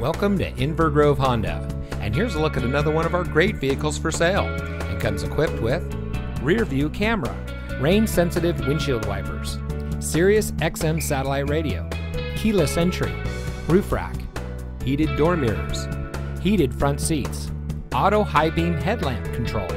Welcome to Inver Grove Honda, and here's a look at another one of our great vehicles for sale. It comes equipped with rear view camera, rain sensitive windshield wipers, Sirius XM satellite radio, keyless entry, roof rack, heated door mirrors, heated front seats, auto high beam headlamp control,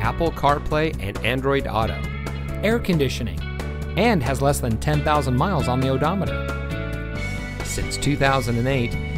Apple CarPlay and Android Auto, air conditioning, and has less than 10,000 miles on the odometer. Since 2008,